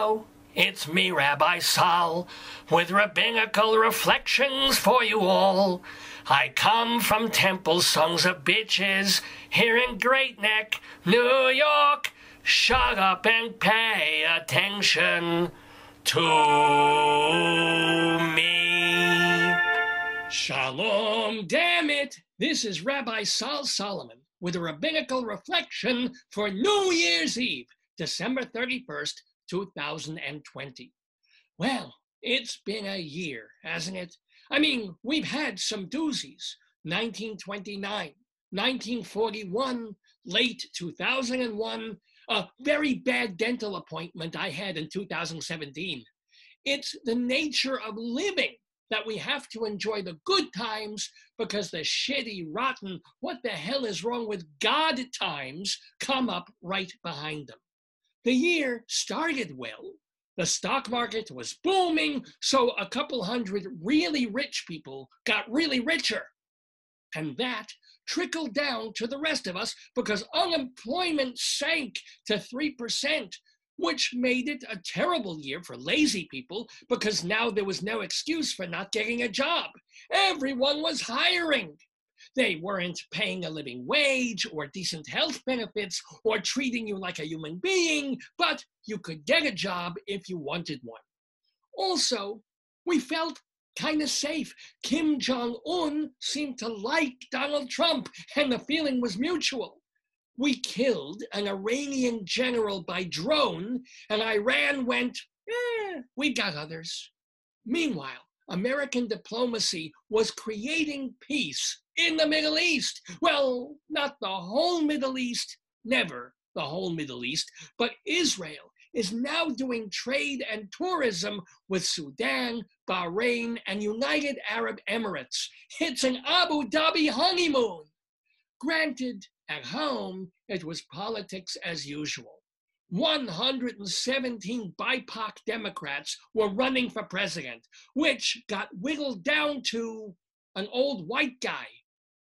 Hello, it's me, Rabbi Sol, with rabbinical reflections for you all. I come from Temple Sons of Bitches here in Great Neck, New York. Shut up and pay attention to me. Shalom, damn it! This is Rabbi Sol Solomon with a rabbinical reflection for New Year's Eve, December 31st, 2020. Well, it's been a year, hasn't it? I mean, we've had some doozies 1929, 1941, late 2001, a very bad dental appointment I had in 2017. It's the nature of living that we have to enjoy the good times because the shitty, rotten, what the hell is wrong with God times come up right behind them. The year started well. The stock market was booming, so a couple hundred really rich people got really richer. And that trickled down to the rest of us because unemployment sank to 3%, which made it a terrible year for lazy people because now there was no excuse for not getting a job. Everyone was hiring. They weren't paying a living wage or decent health benefits or treating you like a human being, but you could get a job if you wanted one. Also, we felt kind of safe. Kim Jong un seemed to like Donald Trump, and the feeling was mutual. We killed an Iranian general by drone, and Iran went, eh, we got others. Meanwhile, American diplomacy was creating peace in the Middle East. Well, not the whole Middle East, never the whole Middle East, but Israel is now doing trade and tourism with Sudan, Bahrain, and United Arab Emirates. It's an Abu Dhabi honeymoon. Granted, at home, it was politics as usual. 117 BIPOC Democrats were running for president, which got whittled down to an old white guy,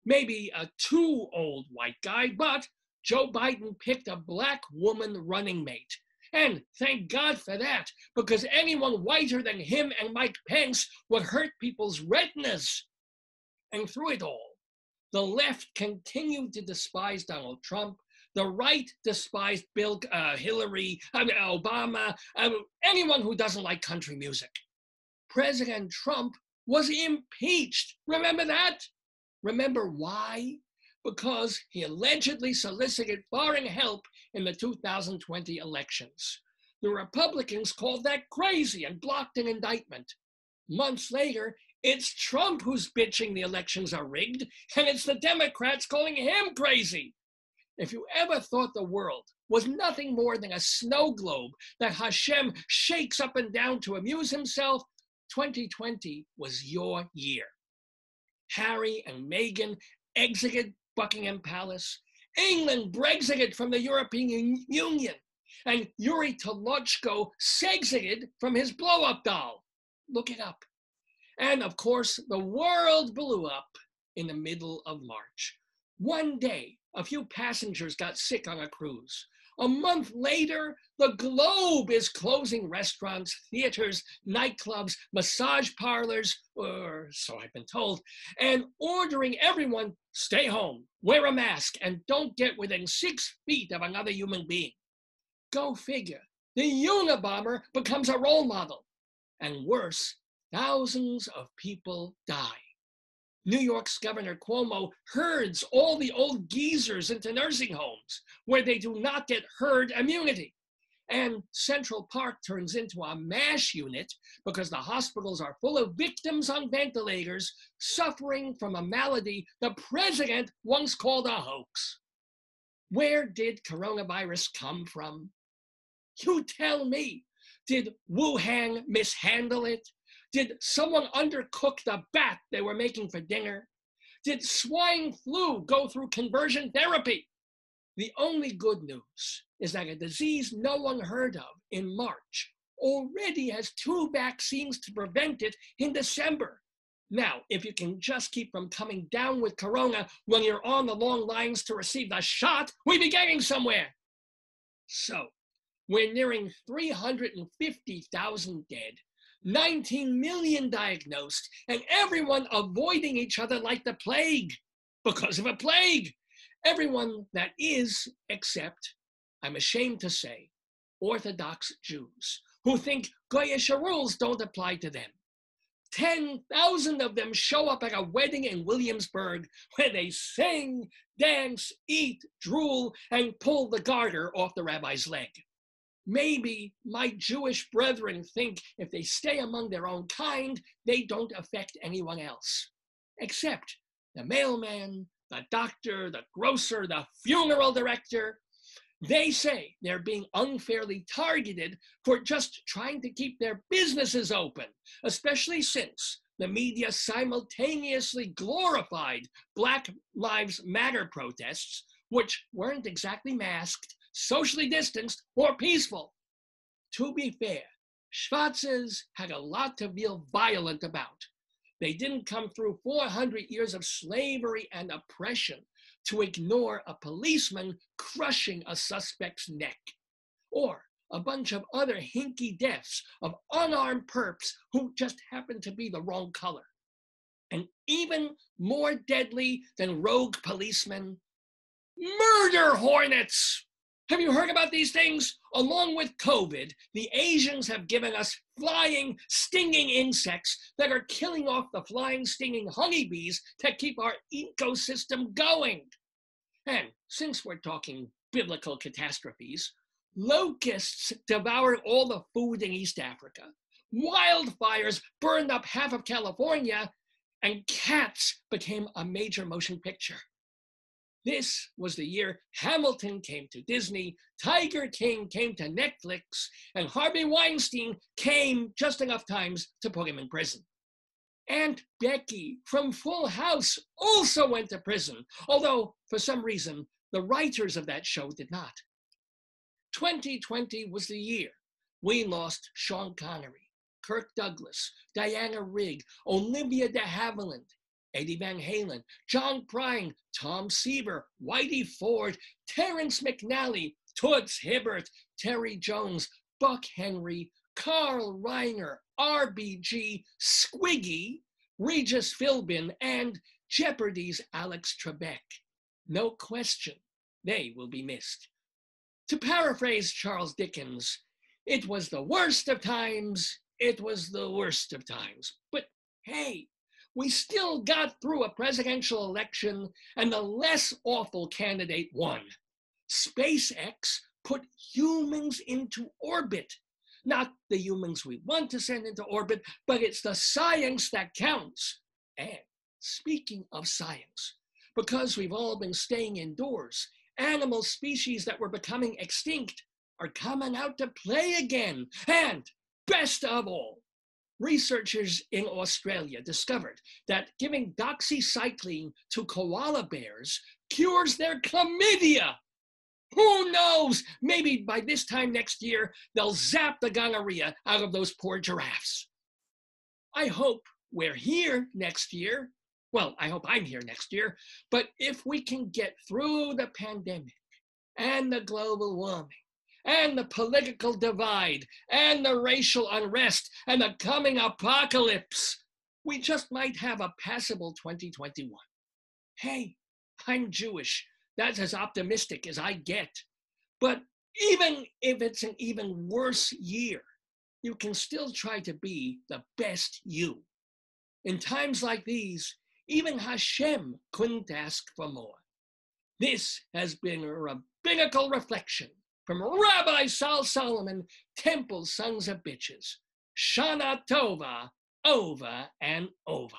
maybe a too old white guy, but Joe Biden picked a black woman running mate. And thank God for that, because anyone whiter than him and Mike Pence would hurt people's retinas. And through it all, the left continued to despise Donald Trump the right despised Bill, uh, Hillary, I mean, Obama, uh, anyone who doesn't like country music. President Trump was impeached. Remember that? Remember why? Because he allegedly solicited foreign help in the 2020 elections. The Republicans called that crazy and blocked an indictment. Months later, it's Trump who's bitching the elections are rigged, and it's the Democrats calling him crazy. If you ever thought the world was nothing more than a snow globe that Hashem shakes up and down to amuse himself, 2020 was your year. Harry and Meghan exited Buckingham Palace. England Brexited from the European Union. And Yuri Tolochko sexited from his blow up doll. Look it up. And of course, the world blew up in the middle of March. One day, a few passengers got sick on a cruise. A month later, the globe is closing restaurants, theaters, nightclubs, massage parlors, or so I've been told, and ordering everyone stay home, wear a mask, and don't get within six feet of another human being. Go figure. The Unabomber becomes a role model. And worse, thousands of people die. New York's Governor Cuomo herds all the old geezers into nursing homes where they do not get herd immunity. And Central Park turns into a MASH unit because the hospitals are full of victims on ventilators suffering from a malady the president once called a hoax. Where did coronavirus come from? You tell me. Did Wuhan mishandle it? Did someone undercook the bat they were making for dinner? Did swine flu go through conversion therapy? The only good news is that a disease no one heard of in March already has two vaccines to prevent it in December. Now, if you can just keep from coming down with corona when you're on the long lines to receive the shot, we be getting somewhere. So, We're nearing 350,000 dead, 19 million diagnosed, and everyone avoiding each other like the plague because of a plague. Everyone that is, except, I'm ashamed to say, Orthodox Jews who think Goyish rules don't apply to them. 10,000 of them show up at a wedding in Williamsburg where they sing, dance, eat, drool, and pull the garter off the rabbi's leg. Maybe my Jewish brethren think if they stay among their own kind, they don't affect anyone else, except the mailman, the doctor, the grocer, the funeral director, they say they're being unfairly targeted for just trying to keep their businesses open, especially since the media simultaneously glorified Black Lives Matter protests, which weren't exactly masked, socially distanced, or peaceful. To be fair, Schwarzes had a lot to feel violent about. They didn't come through 400 years of slavery and oppression to ignore a policeman crushing a suspect's neck, or a bunch of other hinky deaths of unarmed perps who just happened to be the wrong color. And even more deadly than rogue policemen, murder hornets. Have you heard about these things? Along with COVID, the Asians have given us flying, stinging insects that are killing off the flying, stinging honeybees to keep our ecosystem going. And since we're talking biblical catastrophes, locusts devoured all the food in East Africa, wildfires burned up half of California, and cats became a major motion picture. This was the year Hamilton came to Disney, Tiger King came to Netflix, and Harvey Weinstein came just enough times to put him in prison. Aunt Becky from Full House also went to prison, although for some reason the writers of that show did not. 2020 was the year we lost Sean Connery, Kirk Douglas, Diana Rigg, Olivia de Havilland, Eddie Van Halen, John Prine, Tom Seaver, Whitey Ford, Terrence McNally, Toots Hibbert, Terry Jones, Buck Henry, Carl Reiner, RBG, Squiggy, Regis Philbin, and Jeopardy's Alex Trebek. No question, they will be missed. To paraphrase Charles Dickens, it was the worst of times, it was the worst of times. But hey, we still got through a presidential election and the less awful candidate won. SpaceX put humans into orbit. Not the humans we want to send into orbit, but it's the science that counts. And speaking of science, because we've all been staying indoors, animal species that were becoming extinct are coming out to play again. And best of all, researchers in Australia discovered that giving doxycycline to koala bears cures their chlamydia. Who knows? Maybe by this time next year, they'll zap the gonorrhea out of those poor giraffes. I hope we're here next year. Well, I hope I'm here next year. But if we can get through the pandemic and the global warming and the political divide and the racial unrest and the coming apocalypse, we just might have a passable 2021. Hey, I'm Jewish. That's as optimistic as I get. But even if it's an even worse year, you can still try to be the best you. In times like these, even Hashem couldn't ask for more. This has been a rabbinical reflection from Rabbi Sol Solomon, Temple Sons of Bitches. Shana Tova, over and over.